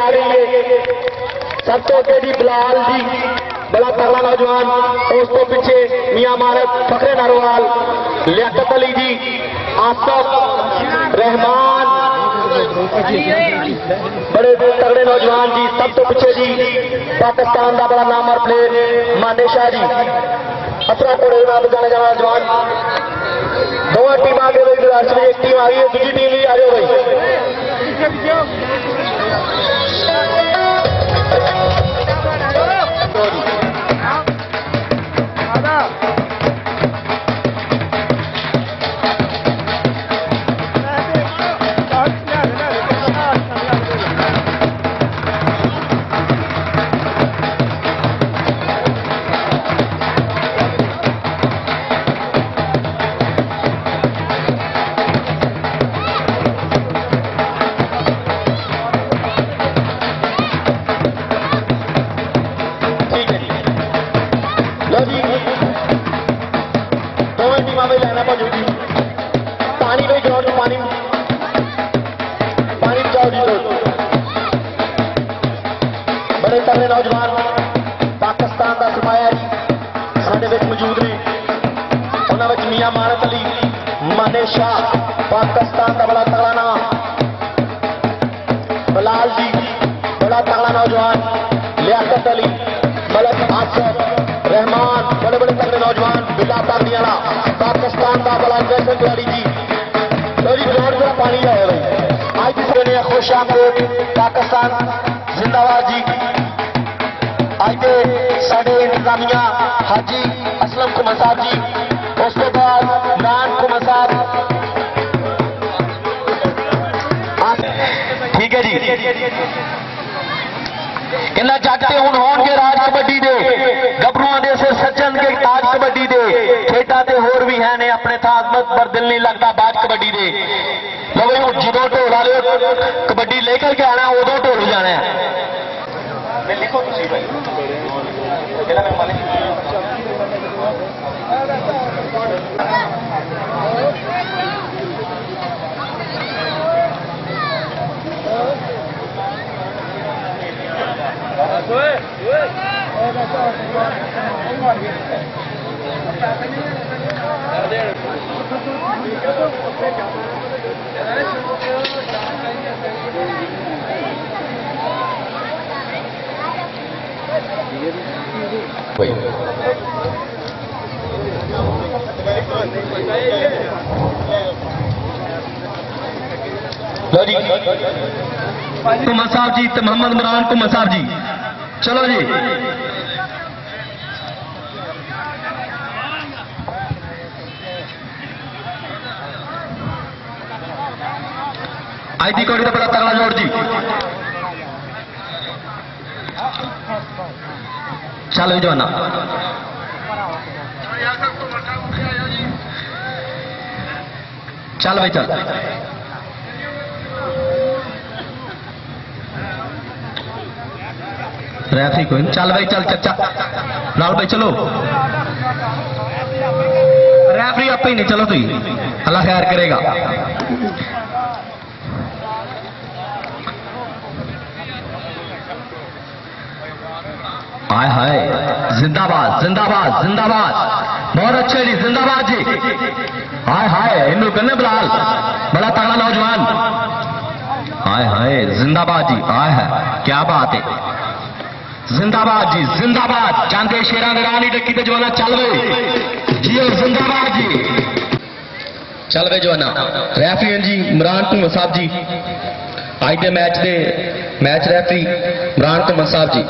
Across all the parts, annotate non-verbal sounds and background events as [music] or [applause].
आ रही है। सब तो अगे जी बिलाल जी बड़ा तगड़ा नौजवान उस तो पीछे मियाँ मारत फखरे नरवाल लियाकत अली जी आसफ रहमान बड़े तगड़े नौजवान जी सब तो पीछे जी पाकिस्तान का बड़ा नामर प्लेयर माने शाह जी अतरा कोड़े नाम जाने जाना नौजवान दोवें टीम आगे में एक टीम आ गई है दूसरी टीम भी आ जाओ भाई बादशाह पाकिस्तान का बड़ा तगड़ा नाम। बलाल जी, बड़ा तगड़ा नौजवान। लियाकत अली, मलक आसफ रहमान, बड़े बड़े तगड़े नौजवान। बिला पाकियाला पाकिस्तान का बड़ा जैसे खिलाड़ी जी। तो जी, ज़ोर पानी आया भाई। आज की श्रेणी खुश आमदेद। पाकिस्तान, जिंदाबाद जी। आज साढ़े इंतजामिया हाजी असलम कुमार साहब जी। उसके बाद नान कुमार साहब। ਜੀ ਕਹਿੰਦਾ ਜੱਗ ਤੇ ਹੁਣ ਹੋਣਗੇ ਰਾਜ ਕਬੱਡੀ ਦੇ ਗੱਭਰੂਆਂ ਦੇ ਸਿਰ ਸੱਜਣ ਕੇ ਤਾਜ ਕਬੱਡੀ ਦੇ ਖੇਡਾਂ ਤੇ ਹੋਰ ਵੀ ਹੈ ਨੇ ਆਪਣੇ ਥਾਂ ਅਜ਼ਮਤ ਪਰ ਦਿਲ ਨਹੀਂ ਲੱਗਦਾ ਬਾਜ ਕਬੱਡੀ ਦੇ ਲੋ ਬਈ ਹੁਣ ਜਦੋਂ ਢੋਲ ਵਾਲੇ ਕਬੱਡੀ ਲੈ ਕੇ ਆਣਾ ਉਦੋਂ ਢੋਲ ਜਾਣਾ ਹੈ ਲਿਖੋ ਤੁਸੀਂ ਭਾਈ ਕਿਹੜਾ ਮੈਂ ਮਾਲਿਕ लो जी। तो कुमार साहब जी तो मोहम्मद इमरान कुमार साहब जी। चलो जी। आईडी कोड का पता करना जोड़ जी। चलो जो ना चल भाई, चल। रैफरी कोई चल भाई, चल चचा लाल भाई, चलो। रैफरी आप ही नहीं, चलो तुम अल्लाह खैर करेगा। हाय हाय जिंदाबाद जिंदाबाद जिंदाबाद। बहुत अच्छे जी, जिंदाबाद जी। हाय हाय इंदू कन्ने बलाल। बड़ा तगड़ा नौजवान। हाय हाय, जिंदाबाद जी हाय है। क्या बात है। जिंदाबाद जी, जिंदाबाद। चांदे शेरा ने रानी डी ते जवाना चल गए जियो, जिंदाबाद जी। चल गए जवाना रेफरी जी, इमरान टू साहब जी। आज के मैच दे, मैच रेफरी, इमरान कुमन साहब जी।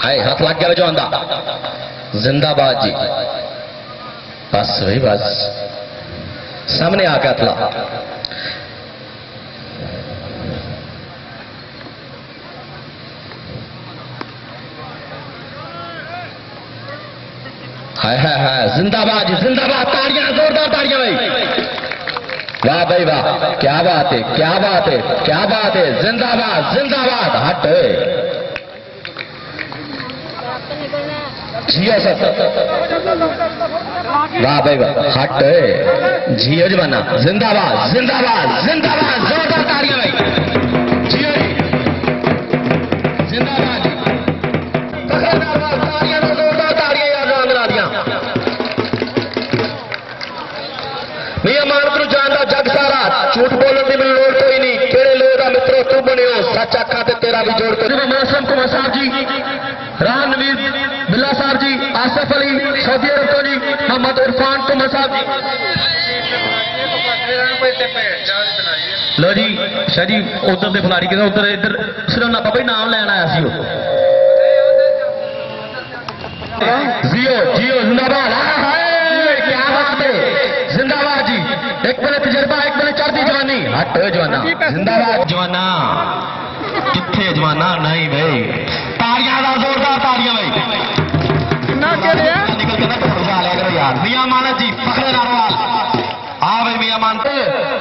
हाय, हाथ लग गया जो आंदा जिंदाबाद जी। बस भाई बस। सामने आ गया अतला हाय हाय हाय। जिंदाबाद जिंदाबाद। ताड़ियाँ, जोरदार ताड़ियाँ भाई। वाह भाई, वाह। क्या बात है, क्या बात है, क्या बात है। जिंदाबाद जिंदाबाद। हट। झियो सब वाह भाई वाह हट झियो ज जिंदाबाद जिंदाबाद जिंदाबाद जोरदार तालियाँ भाई जग सारा झूठ बोलने की मैनू लोड़ कोई नहीं केड़े लोग आ मित्रो तू बनियो सच आखा तेरा भी जोड़ कर मौसम कुमार साहब जी बिरला साहब जी, आसफ अली, सऊदी अरब तो जी मोहम्मद इरफान तुमर साहब जी। लो जी शाह जी, उधर के फलारी कहते उधर इधर, सिर्फ़ ना भाई नाम लैन आया जीओ जियो जियो, जिंदाबाद। क्या बात है। जिंदाबाद जी। एक तजर्बा, एक चढ़ती जवानी। हट जवाना। जिंदाबाद। जवाना। कितने जवाना? नहीं भाई। यार मियाँ माना जी फखरे नारवाल हाँ भाई मियाँ मानते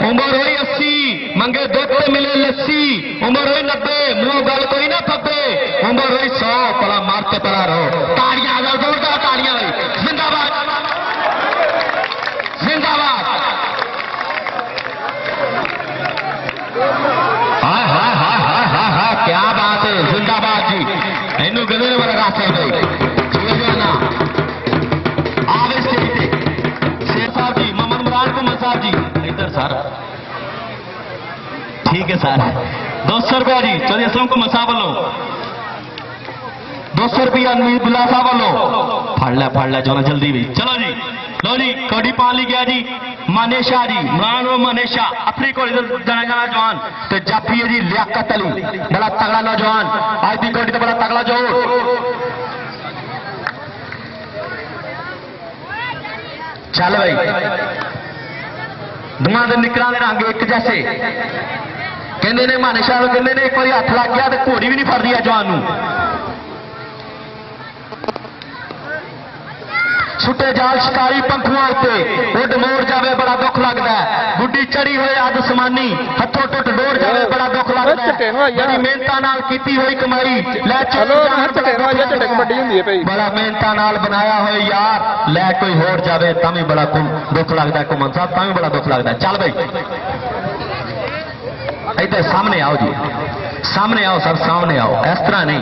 उम्र हुई अस्सी, मंगे दो पे मिले लस्सी। उम्र हुई नब्बे, मुँह गल कोई ना पब्बे। उम्र हुई सौ, पला मारते पला रहो ताड़िया आ जिंदाबाद। जिंदाबाद। क्या बात है। जिंदाबाद जी। इनू गले वाला रास्ता है सर सर। ठीक है सर। दो सौ रुपया जी, चलिए सबको मसा बोलो। दो सौ रुपया बुलासा बोलो। फाड़ला फाड़ला चलो जल्दी भी। चलो जी, लो जी, कड़ी पाली गया जी। मनेशा जी मानो मनेशा अपने को जाना जाना जवान। तो जाफी जी लिया अली, बड़ा तगड़ा नौजवान। आज भी कड़ी तो बड़ा तगड़ा जो चल भाई। ਨੌਜਵਾਨ ਦੇ ਨਿਕਰਾਂ ਦੇ ਰੰਗ ਇੱਕ ਜੈਸੇ। ਕਹਿੰਦੇ ਨੇ ਮਾਨੇ ਸ਼ਾਹ ਕਹਿੰਦੇ ਨੇ ਇੱਕ ਵਾਰੀ ਹੱਥ ਲੱਗ ਗਿਆ ਤੇ ਘੋੜੀ ਵੀ ਨਹੀਂ ਫੜਦੀ ਆ ਜਵਾਨ ਨੂੰ। ਛੁੱਟੇ ਜਾਲ ਸ਼ਿਕਾਰੀ ਪੰਖੂਆਂ ਉੱਤੇ ਉੱਡ ਮੋੜ ਜਾਵੇ ਬੜਾ ਦੁੱਖ ਲੱਗਦਾ ਹੈ ਗੁੱਡੀ ਚੜੀ ਹੋਏ ਅੱਧ ਸਮਾਨੀ ਹੱਥੋਂ ਟੁੱਟ ਡੋੜ ਜਾਵੇ ਬੜਾ ਦੁੱਖ ਲੱਗਦਾ ਝੱਟੇ ਨੂੰ ਹੈ ਆਇਆ। ਬੜੀ ਮਿਹਨਤਾਂ ਨਾਲ ਕੀਤੀ ਹੋਈ ਕਮਾਈ ਲੈ ਚੱਲ ਹਲੋ ਜਾਨ ਨਾ ਝਟੇ ਨੂੰ ਆਇਆ ਝਟੇ ਕਬੱਡੀ ਹੁੰਦੀ ਹੈ ਭਾਈ ਬੜਾ ਮਿਹਨਤਾਂ ਨਾਲ ਬਣਾਇਆ ਹੋਇਆ ਯਾਰ ਲੈ ਕੋਈ ਹੋਰ ਜਾਵੇ ਤਾਂ ਵੀ ਬੜਾ ਕੁ- ਦੁੱਖ ਲੱਗਦਾ ਕੁਮਨ ਸਾਹਿਬ ਤਾਂ ਵੀ ਬੜਾ ਦੁੱਖ ਲੱਗਦਾ ਚੱਲ ਬਈ ਇੱਧਰ ਸਾਹਮਣੇ ਆਓ ਜੀ ਸਾਹਮਣੇ ਆਓ ਸਭ ਸਾਹਮਣੇ ਆਓ ਇਸ ਤਰ੍ਹਾਂ ਨਹੀਂ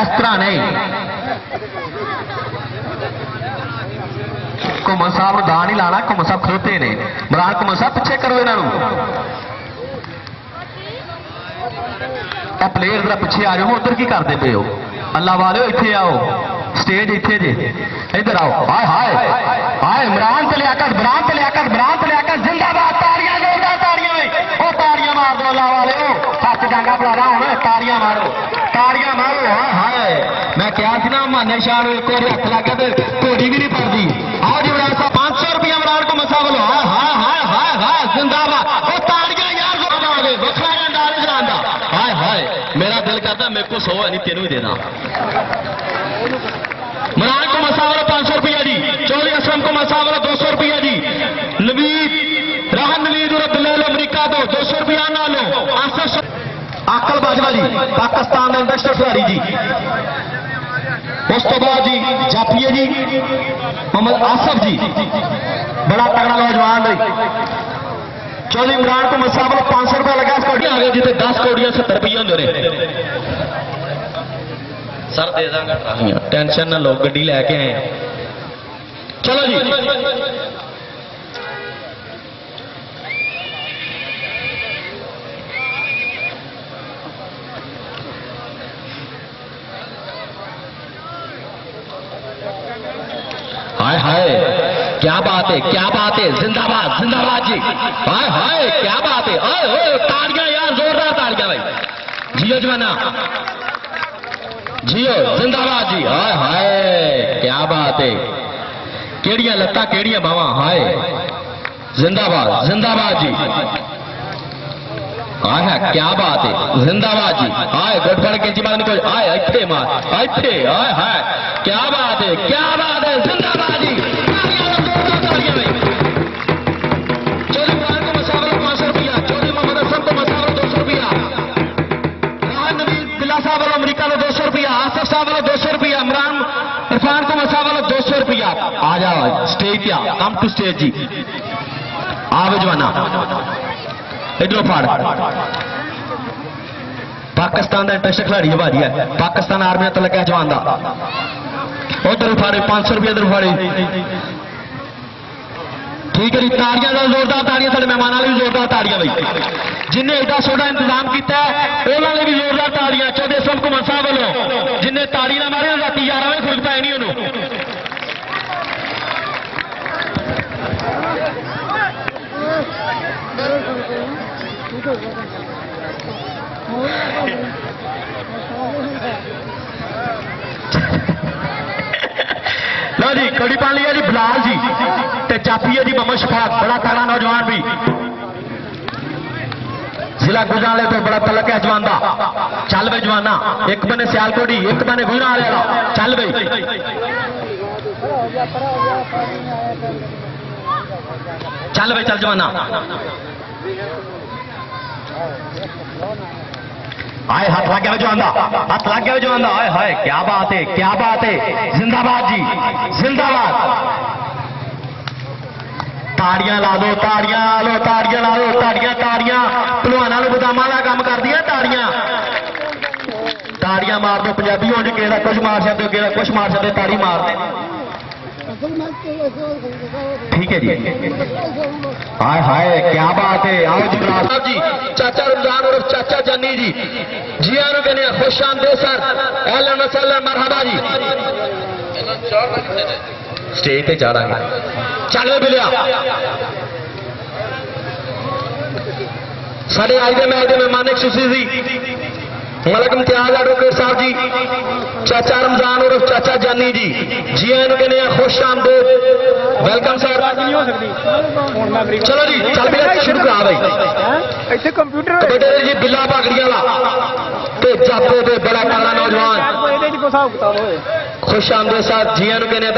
ਇਸ ਤਰ੍ਹਾਂ ਨਹੀਂ ਘੁੰਮਣ ਸਾਹਿਬ ਨੂੰ ਦਾ ਨਹੀਂ ਲਾਣਾ ਘੁੰਮਣ ਸਾਹਿਬ ਖਲੋਤੇ ਨੇ ਮਰਾਨ ਘੁੰਮਣ ਸਾਹਿਬ ਪਿੱਛੇ ਕਰੋ ਇਹਨਾਂ ਨੂੰ ਇਹ ਪਲੇਅਰ ਜਰਾ ਪਿੱਛੇ ਆ ਜਾਓ ਉਧਰ ਕੀ ਕਰਦੇ ਪਏ ਹੋ ਅੱਲਾ ਵਾਲਿਓ ਇੱਥੇ ਆਓ ਸਟੇਜ ਇੱਥੇ ਜੇ ਇੱਧਰ ਆਓ ਹਾਏ ਹਾਏ ਹਾਏ ਇਮਰਾਨ ਤੇ ਲਿਆਕਤ ਇਮਰਾਨ ਤੇ ਲਿਆਕਤ ਇਮਰਾਨ ਤੇ ਲਿਆਕਤ ਜ਼ਿੰਦਾਬਾਦ ਤਾੜੀਆਂ ਜ਼ੋਰਦਾਰ ਤਾੜੀਆਂ ਓਏ ਉਹ ਤਾੜੀਆਂ ਮਾਰ ਦੋ ਅੱਲਾ ਵਾਲਿਓ ਹੱਥ ਡਾਂਗਾ ਬੁਲਾਰਾ ਹੁਣ ਤਾੜੀਆਂ ਮਾਰੋ ਤਾੜੀਆਂ ਮਾਰੋ ਹਾਏ ਹਾਏ ਮੈਂ ਕਿਹਾ ਸੀ ਨਾ ਮਾਨੇ ਸ਼ਾਹ ਨੂੰ ਇੱਕ ਵਾਰੀ ਹੱਥ ਲੱਗ ਗਿਆ ਤੇ ਘੋੜੀ ਵੀ आज इमरान साहब पाँच को मसा हाँ, हाँ, हाँ, पाँच सौ रुपया जी। चौधरी असलम को मसा दो सौ रुपया जी। नवीद, राहत नवीद और ले लो अमरीका दो दो सौ रुपया ना लो। आसर आकल बाजवा जी, पाकिस्तान का इंडस्ट्रियल खिलाड़ी जी। उस तो बाद जी, जापिए जी, मोहम्मद आसफ जी। बड़ा तगड़ा नौजवान है। चौधरी इमरान को मसा वाला पाँच सौ रुपया लगा कौड़ी आ गए जिसे दस कौड़िया सत्तर रुपये होंगे सर, दे टेंशन ना लो, गड्डी लैके आए। चलो जी। हाय हाय। क्या बात है, क्या बात है? जिंदाबाद जिंदाबाद जी। हाय हाय, क्या बात है? ओए ओए यार, जोरदार तालियाँ भाई। जियो जमाना। जियो, जिंदाबाद जी। हाय हाय, क्या बात है? केड़ियाँ लत्ता, केड़ियाँ बावा, हाय। जिंदाबाद जिंदाबाद जी। हाय हाय, क्या बात है? जिंदाबाद जी। हाय गठबड़ के जीवन को हाय इथे मार इथे हाय हाय। क्या बात है, क्या बात है? जिंदाबाद। स्टेज या, कम टू स्टेज जी। आवे जवाना। एडो फाड़। पाकिस्तान का इंटरनेशनल खिलाड़ी है है। पाकिस्तान आर्मी तो लगे जवान का उधर फाड़े, पाँच सौ रुपया इधर फाड़े। ठीक है जी, ताड़िया जोरदार ताड़िया, साढ़े मेहमान भी जोरदार तारियाँ बी जिन्हें एडा सोडा इंतज़ाम किया उन्होंने भी जोरदार ताड़िया। चौधरी इसलम कुमार साहब वालों जिन्हें ताड़ी ना मारे राती खुलता खुद पैनी उन्होंने लो जी कड़ी पाली है जी, बिलाल जी ते चापी है जी ममो शफात, बड़ा तगड़ा नौजवान भी। जिला गुजरा वाले बड़ा तलक है जवान का चल बे जवाना, एक बने सियालकोटी, एक बने गुजरा वाले। चल बे। चल भाई, चल जमाना। आए, हाथ लग गया जवाना हाथ लग गया जवाना आए, हाय, क्या बात है, क्या बात है। जिंदाबाद जी, जिंदाबाद। ताड़ियाँ ला दो, ताड़ियाँ ला लो ताड़ियाँ ला लो ताड़ियाँ ताड़ियाँ। भलवाना बदाम का काम कर दिया ताड़ियाँ। ताड़ियाँ मार दो पंजाबी हो केड़ा कुछ मार सकते हो कुछ मार सकते ताड़ी मार दे। ठीक है जी। हाय हाय, क्या बात है, आओ जी साहब जी, चाचा रमज़ान और चाचा जानी जी। जी आनो कहने खुश आंदे सर। एल एहलन वसलन मरहबा जी। स्टेज पे जा रहा है। चल बिलिया साढ़े आज के मैच के मेहमान सुशी थी मलक त्याज एडवोकेट साहब जी। चाचा रमज़ान और चाचा जानी जी। जी एन कहने खुश आमदेद। वेलकम सर चलो जी चल पे शुरू करा भाई। इतने कंप्यूटर बेटे जी बिल्ला भागड़ी ला ते जाते दे बड़ा काला नौजवान खुश आमदे साहब जी एन कहने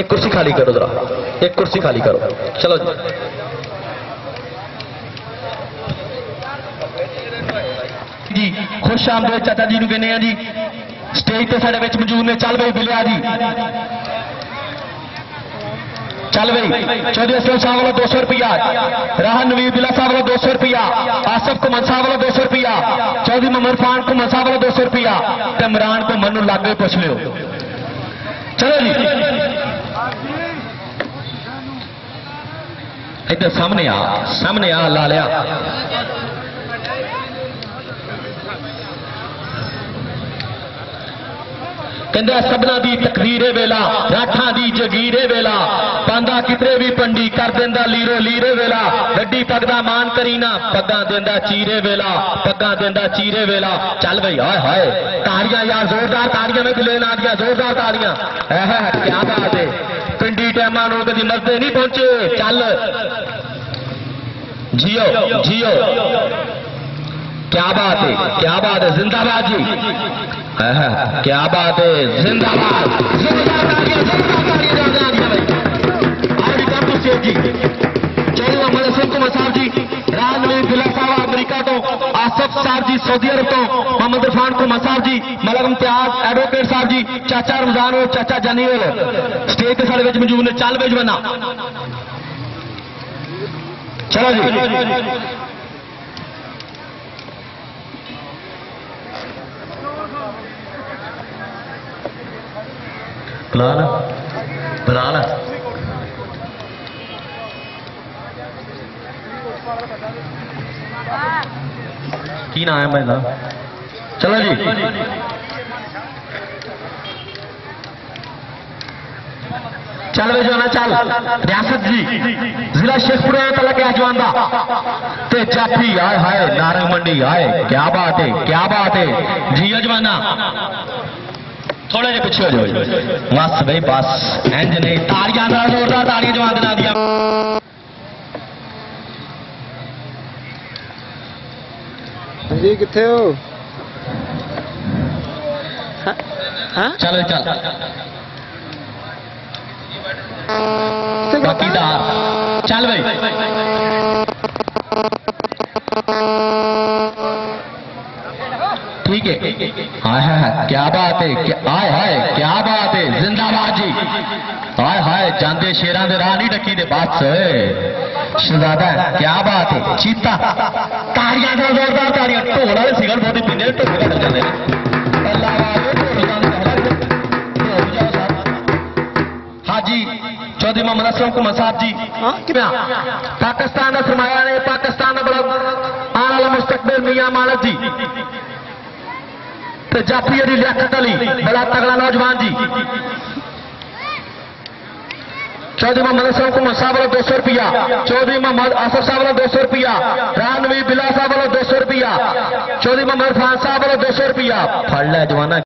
एक कुर्सी खाली करो जरा एक कुर्सी खाली करो चलो जी खुश आमदेद चाचा जी कहने जी। स्टेज से साढ़े बच्चे मौजूद ने, चल बई बिलिया जी। चल बई चौधरी असलम साहब वालों दो सौ रुपया। राहन नवीर बिला साहब वालों दो सौ रुपया। आसफ घुमन साहब वालों दो सौ रुपया। चौधरी ममर खान घुमन साहब वालों दो सौ रुपया। इमरान घुमन लागे पुछ लियो। चलो जी। इधर सामने आ सामने आ, ला लिया। ਕਹਿੰਦਾ ਸਭਨਾ ਦੀ ਤਕਦੀਰੇ ਵੇਲਾ ਰਾਠਾਂ ਦੀ ਜਗੀਰੇ ਵੇਲਾ ਪਾਂਦਾ ਕਿਤਰੇ ਵੀ ਪੰਡੀ ਕਰ ਦਿੰਦਾ ਲੀਰੋ ਲੀਰੇ ਵੇਲਾ ਗੱਡੀ ਪੱਗ ਦਾ ਮਾਨ ਕਰੀ ਨਾ ਪੱਗਾਂ ਦਿੰਦਾ ਚੀਰੇ ਵੇਲਾ ਪੱਗਾਂ ਦਿੰਦਾ ਚੀਰੇ ਵੇਲਾ ਚੱਲ ਬਈ ਹਾਏ ਹਾਏ ਤਾੜੀਆਂ ਯਾਰ ਜ਼ੋਰਦਾਰ ਤਾੜੀਆਂ ਵਿੱਚ ਲੈਣ ਆ ਦੀਆਂ ਜ਼ੋਰਦਾਰ ਤਾੜੀਆਂ ਐਹ ਕੀ ਬਾਤ ਹੈ ਪਿੰਡੀ ਟੈਮਾਂ ਨੂੰ ਕਦੀ ਮਰਦੇ ਨਹੀਂ ਪਹੁੰਚੇ ਚੱਲ जियो जियो क्या बात है क्या बात है जिंदाबाद जी है, है, [laughs] क्या बात है? जिंदाबाद। चलो हमारे सिंह साहब जी। राजवीर दिला साहब अमेरिका तो आसफ साहब जी सऊदी अरब तो मोहम्मद इरफान कुमार साहब जी मलक इम्तियाज़ एडवोकेट साहब जी चाचा रमज़ान हो चाचा जानी हो स्टेज के साढ़े मौजूद ने। चल बेच बना चलो जी बना ला बना ला की ना है मैं चलो जी चल वे जाना चल रियासत जी जिला शेखपुरा पहला क्या जवान ते चाफी आए हाय नारंग मंडी आए क्या बात है क्या बात है जी जवाना थोड़े से पीछे हो जाओ बस भाई बस। इंज नहीं ताड़िया ना जोरदार ताड़िया जवाब दिला दिया। हाँ, हाँ? जी कि हो? चलो चल। बाकी चल भाई। ठीक है। हाय हाय क्या बात है हाय हाय क्या बात है जिंदाबाद जी। हाय हाय जाते शेरा दे राह नहीं डकी दे बात शहजादा क्या बात है चीता। तारियाँ दो जोरदार तारियाँ ढोल वाले सिगर बहुत पीने ढोल हो। जाते हाँ चौधरी मोहम्मद असलम कुमार साहब जी। हाँ? पाकिस्तान का सरमाया ने पाकिस्तान का बड़ा आने वाला मुस्तकबिल मियाँ मानक जी। तो जाफी लियाकत अली बड़ा तगड़ा नौजवान जी। चौधरी मोहम्मद साहब को साहब वालों दो सौ रुपया, चौधरी मोहम्मद असर साहब वालों दो सौ रुपया, रानवी बिला साहब वालों दो सौ रुपया, चौधरी मोहम्मद खान साहब वालों दो सौ रुपया। फल है जवाना।